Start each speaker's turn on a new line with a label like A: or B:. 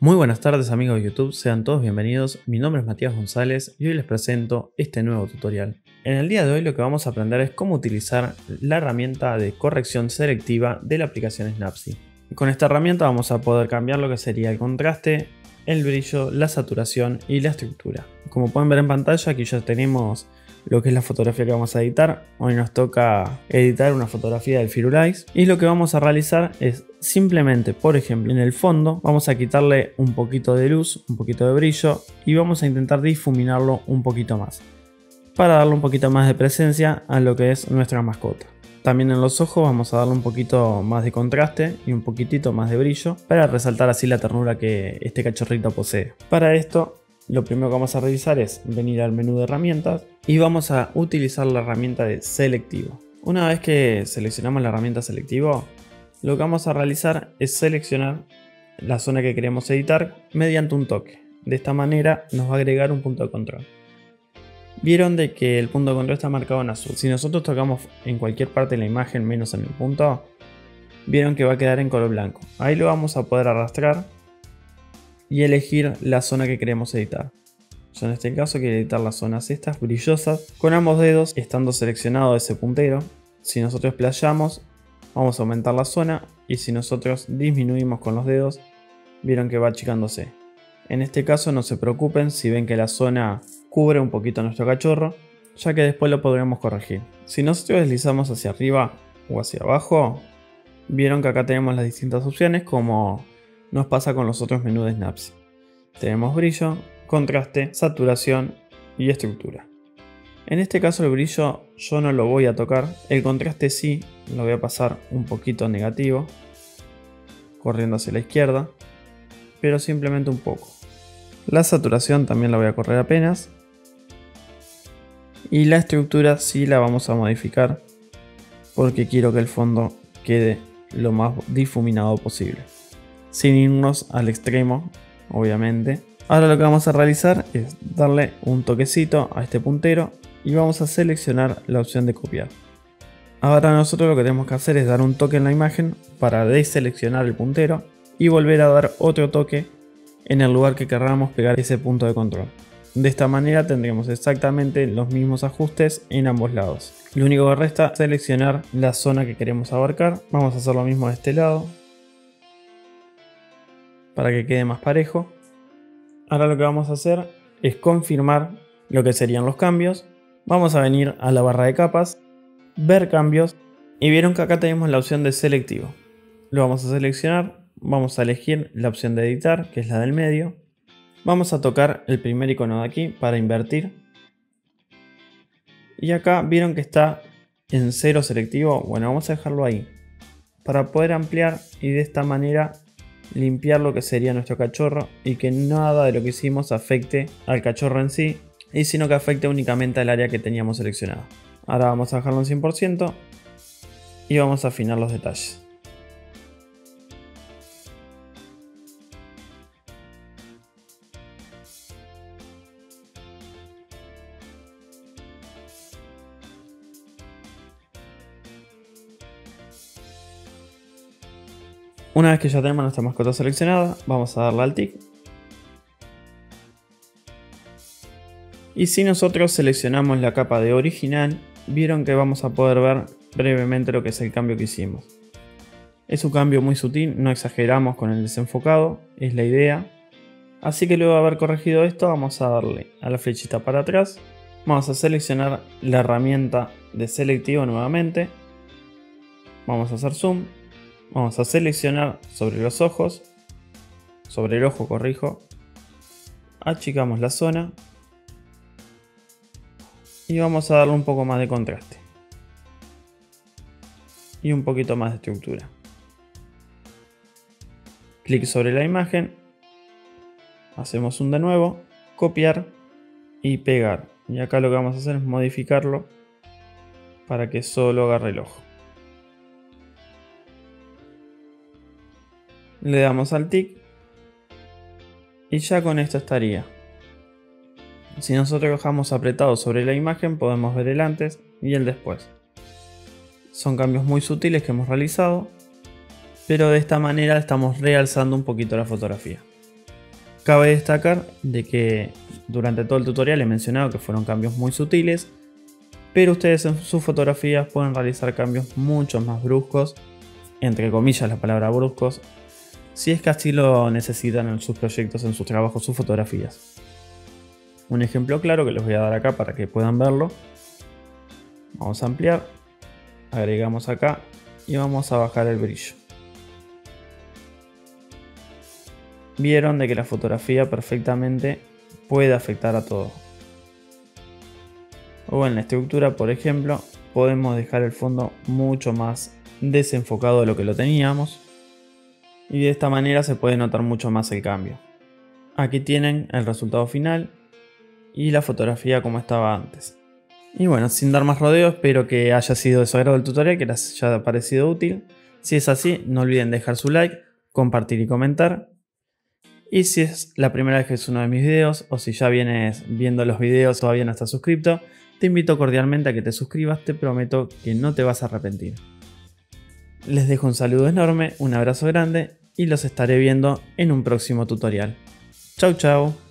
A: Muy buenas tardes amigos de YouTube, sean todos bienvenidos, mi nombre es Matías González y hoy les presento este nuevo tutorial. En el día de hoy lo que vamos a aprender es cómo utilizar la herramienta de corrección selectiva de la aplicación Snapseed. Con esta herramienta vamos a poder cambiar lo que sería el contraste, el brillo, la saturación y la estructura. Como pueden ver en pantalla aquí ya tenemos lo que es la fotografía que vamos a editar. Hoy nos toca editar una fotografía del Firulais y lo que vamos a realizar es simplemente, por ejemplo, en el fondo vamos a quitarle un poquito de luz, un poquito de brillo y vamos a intentar difuminarlo un poquito más para darle un poquito más de presencia a lo que es nuestra mascota. También en los ojos vamos a darle un poquito más de contraste y un poquitito más de brillo para resaltar así la ternura que este cachorrito posee. Para esto lo primero que vamos a realizar es venir al menú de herramientas y vamos a utilizar la herramienta de selectivo. Una vez que seleccionamos la herramienta selectivo, lo que vamos a realizar es seleccionar la zona que queremos editar mediante un toque. De esta manera nos va a agregar un punto de control. Vieron de que el punto de control está marcado en azul. Si nosotros tocamos en cualquier parte de la imagen menos en el punto, vieron que va a quedar en color blanco. Ahí lo vamos a poder arrastrar y elegir la zona que queremos editar. En este caso quiero editar las zonas estas brillosas con ambos dedos estando seleccionado ese puntero. Si nosotros playamos vamos a aumentar la zona y si nosotros disminuimos con los dedos vieron que va achicándose. En este caso no se preocupen si ven que la zona cubre un poquito nuestro cachorro ya que después lo podremos corregir. Si nosotros deslizamos hacia arriba o hacia abajo vieron que acá tenemos las distintas opciones como nos pasa con los otros menús de Snapseed. Tenemos brillo, contraste, saturación y estructura. En este caso el brillo yo no lo voy a tocar, el contraste sí, lo voy a pasar un poquito negativo, corriendo hacia la izquierda, pero simplemente un poco. La saturación también la voy a correr apenas. Y la estructura sí la vamos a modificar porque quiero que el fondo quede lo más difuminado posible sin irnos al extremo, obviamente. Ahora lo que vamos a realizar es darle un toquecito a este puntero y vamos a seleccionar la opción de copiar. Ahora nosotros lo que tenemos que hacer es dar un toque en la imagen para deseleccionar el puntero y volver a dar otro toque en el lugar que queramos pegar ese punto de control. De esta manera tendremos exactamente los mismos ajustes en ambos lados. Lo único que resta es seleccionar la zona que queremos abarcar. Vamos a hacer lo mismo de este lado para que quede más parejo. Ahora lo que vamos a hacer es confirmar lo que serían los cambios. Vamos a venir a la barra de capas, ver cambios y vieron que acá tenemos la opción de selectivo. Lo vamos a seleccionar, vamos a elegir la opción de editar, que es la del medio. Vamos a tocar el primer icono de aquí para invertir. Y acá vieron que está en cero selectivo. Bueno, vamos a dejarlo ahí. Para poder ampliar y de esta manera limpiar lo que sería nuestro cachorro y que nada de lo que hicimos afecte al cachorro en sí y sino que afecte únicamente al área que teníamos seleccionada. Ahora vamos a dejarlo en 100% y vamos a afinar los detalles. Una vez que ya tenemos nuestra mascota seleccionada, vamos a darle al tick. Y si nosotros seleccionamos la capa de original, vieron que vamos a poder ver brevemente lo que es el cambio que hicimos. Es un cambio muy sutil, no exageramos con el desenfocado, es la idea. Así que luego de haber corregido esto, vamos a darle a la flechita para atrás. Vamos a seleccionar la herramienta de selectivo nuevamente. Vamos a hacer zoom Vamos a seleccionar sobre los ojos, sobre el ojo corrijo, achicamos la zona y vamos a darle un poco más de contraste y un poquito más de estructura. Clic sobre la imagen, hacemos un de nuevo, copiar y pegar. Y acá lo que vamos a hacer es modificarlo para que solo agarre el ojo. Le damos al tick y ya con esto estaría. Si nosotros dejamos apretado sobre la imagen podemos ver el antes y el después. Son cambios muy sutiles que hemos realizado, pero de esta manera estamos realzando un poquito la fotografía. Cabe destacar de que durante todo el tutorial he mencionado que fueron cambios muy sutiles, pero ustedes en sus fotografías pueden realizar cambios mucho más bruscos, entre comillas la palabra bruscos, si es que así lo necesitan en sus proyectos, en sus trabajos, sus fotografías. Un ejemplo claro que les voy a dar acá para que puedan verlo. Vamos a ampliar, agregamos acá y vamos a bajar el brillo. Vieron de que la fotografía perfectamente puede afectar a todo. O en la estructura, por ejemplo, podemos dejar el fondo mucho más desenfocado de lo que lo teníamos. Y de esta manera se puede notar mucho más el cambio. Aquí tienen el resultado final y la fotografía como estaba antes. Y bueno, sin dar más rodeo, espero que haya sido de su agrado el tutorial, que les haya parecido útil. Si es así, no olviden dejar su like, compartir y comentar. Y si es la primera vez que es uno de mis videos, o si ya vienes viendo los videos todavía no estás suscrito, te invito cordialmente a que te suscribas, te prometo que no te vas a arrepentir. Les dejo un saludo enorme, un abrazo grande y los estaré viendo en un próximo tutorial. Chau chau.